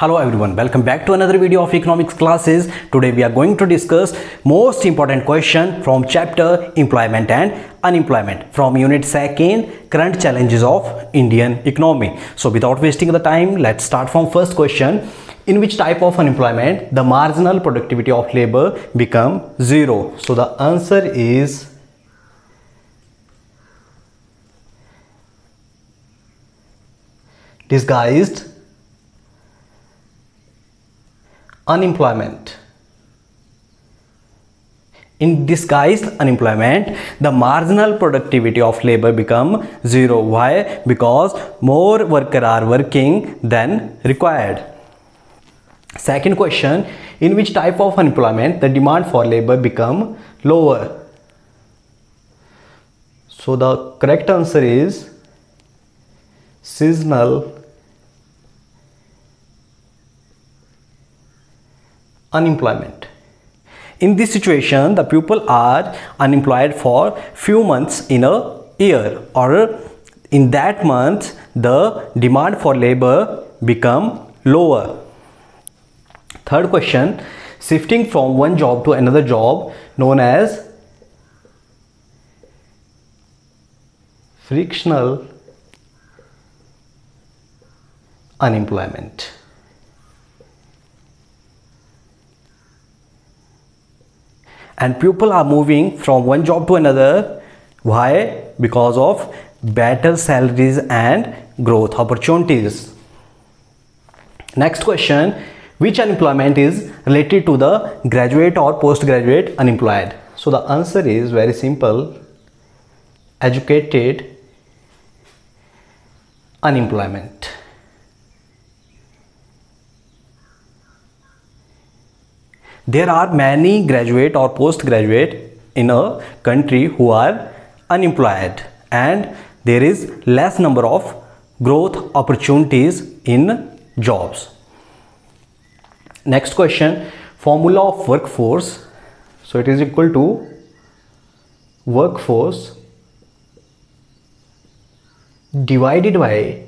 Hello everyone, welcome back to another video of economics classes. Today we are going to discuss most important question from chapter employment and unemployment from unit second current challenges of Indian economy. So without wasting the time, let's start from first question. In which type of unemployment the marginal productivity of labor become zero? So the answer is disguised unemployment. In disguised unemployment the marginal productivity of labor become zero. Why? Because more worker are working than required. Second question in which type of unemployment the demand for labor become lower? So the correct answer is seasonal unemployment. In this situation the people are unemployed for few months in a year or in that month the demand for labor become lower. Third question shifting from one job to another job known as frictional unemployment and people are moving from one job to another. Why? Because of better salaries and growth opportunities. Next question. Which unemployment is related to the graduate or postgraduate unemployed? So the answer is very simple. Educated unemployment there are many graduate or postgraduate in a country who are unemployed and there is less number of growth opportunities in jobs. Next question formula of workforce. So it is equal to workforce divided by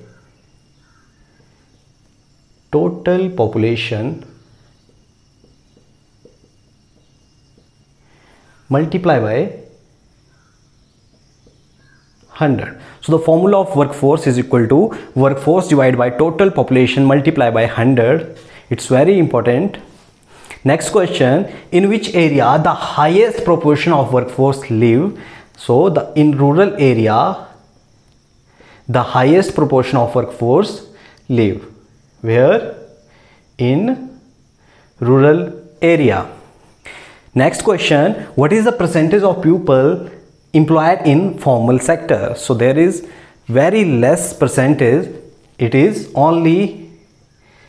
total population multiply by 100 so the formula of workforce is equal to workforce divided by total population multiply by 100 it's very important. Next question in which area the highest proportion of workforce live? So the in rural area the highest proportion of workforce live. Where? In rural area next question what is the percentage of people employed in formal sector? So there is very less percentage. It is only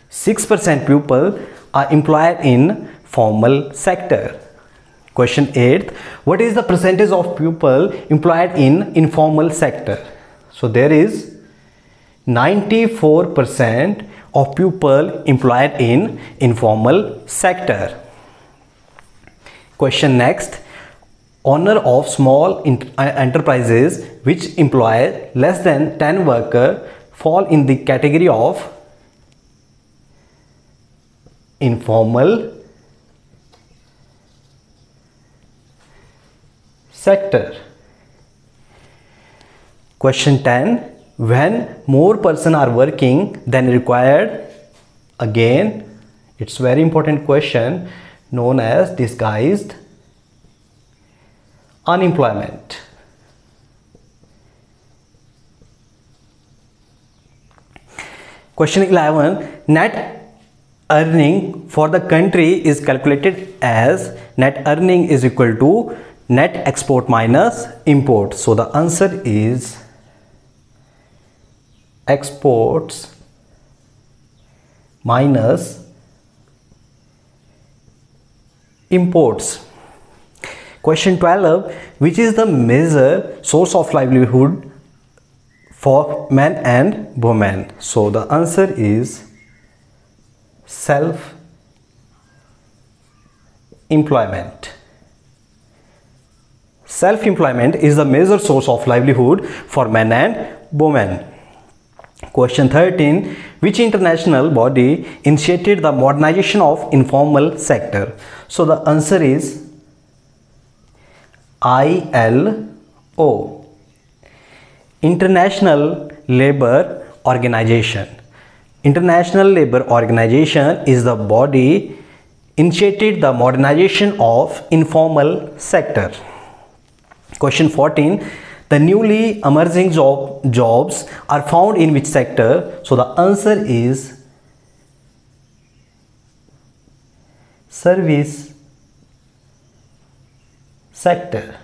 6% people are employed in formal sector. Question 8 what is the percentage of people employed in informal sector? So there is 94% of people employed in informal sector question next. Owner of small uh, enterprises which employ less than 10 worker fall in the category of informal. Sector. Question 10 when more person are working than required again it's very important question known as disguised unemployment. Question 11 net earning for the country is calculated as net earning is equal to net export minus import. So the answer is exports minus imports. Question 12 which is the major source of livelihood for men and women so the answer is self employment self employment is the major source of livelihood for men and women Question 13 Which international body initiated the modernization of informal sector? So the answer is ILO International Labour Organization. International Labour Organization is the body initiated the modernization of informal sector. Question 14 the newly emerging job, jobs are found in which sector? So the answer is service sector.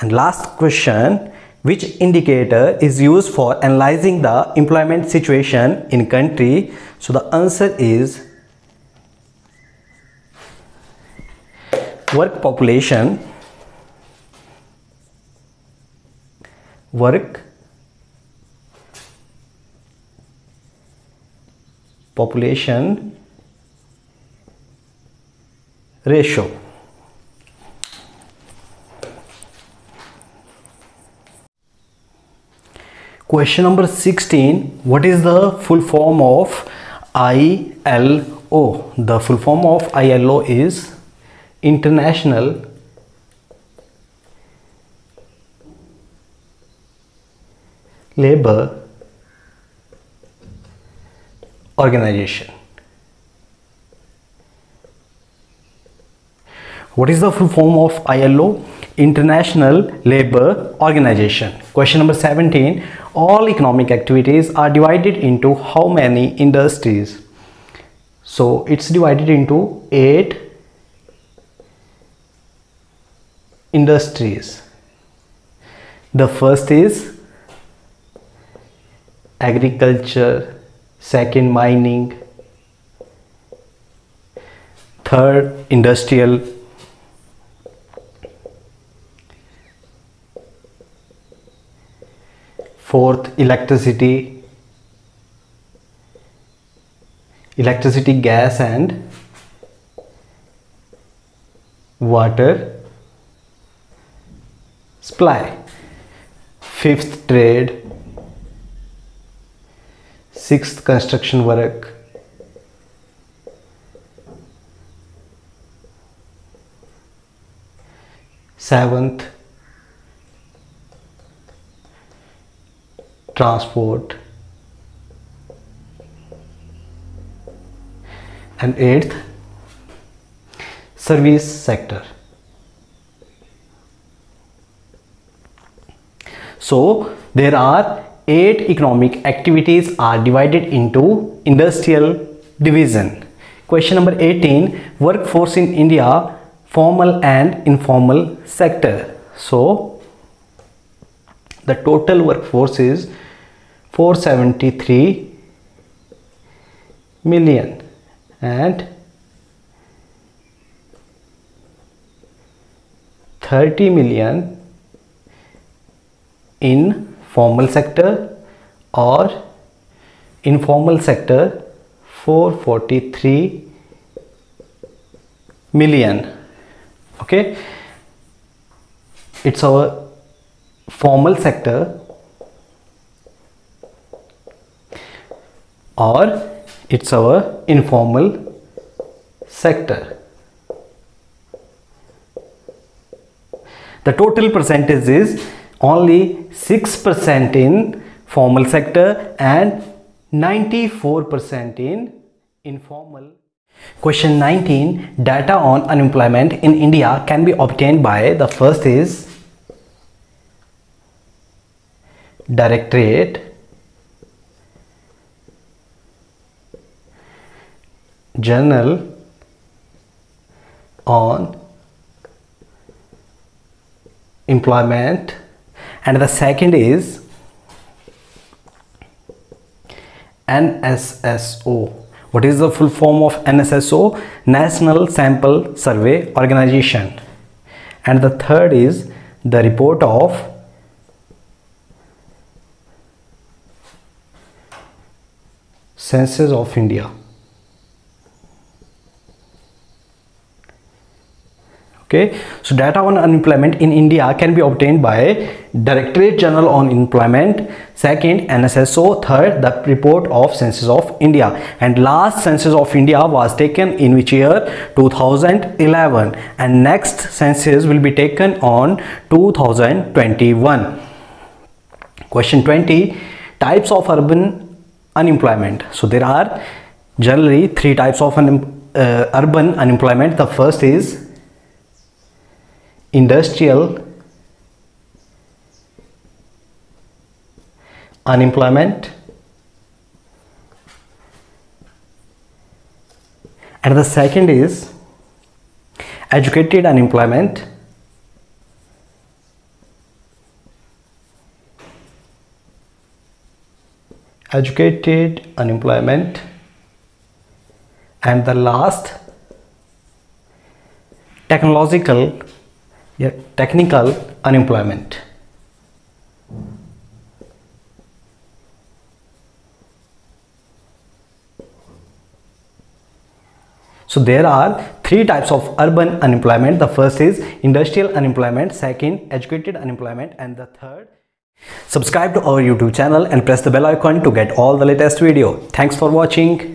And last question, which indicator is used for analyzing the employment situation in country? So the answer is work population work population ratio. Question number 16 what is the full form of ILO the full form of ILO is international labor organization. What is the full form of ILO? International Labour Organization. Question number 17. All economic activities are divided into how many industries? So it's divided into 8 industries. The first is agriculture, second mining, third industrial, fourth electricity, electricity gas and water supply. Fifth trade sixth construction work. Seventh transport. And eighth service sector. So there are eight economic activities are divided into industrial division. Question number 18 workforce in India formal and informal sector. So the total workforce is 473 million and 30 million in formal sector or informal sector 443 million. Okay? It's our formal sector or it's our informal sector. The total percentage is only 6% in formal sector and 94% in informal. Question 19 Data on unemployment in India can be obtained by the first is Directorate General on Employment and the second is NSSO. What is the full form of NSSO? National Sample Survey Organization. And the third is the report of Census of India. Okay? So data on unemployment in india can be obtained by directorate general on employment second nsso third the report of census of india. And last census of india was taken in which year? 2011 and next census will be taken on 2021 question 20 types of urban unemployment. So there are generally three types of un uh, urban unemployment. The first is industrial unemployment. And the second is educated unemployment. Educated unemployment. And the last technological yeah, technical unemployment. So there are three types of urban unemployment. The first is industrial unemployment second educated unemployment and the third subscribe to our youtube channel and press the bell icon to get all the latest video. Thanks for watching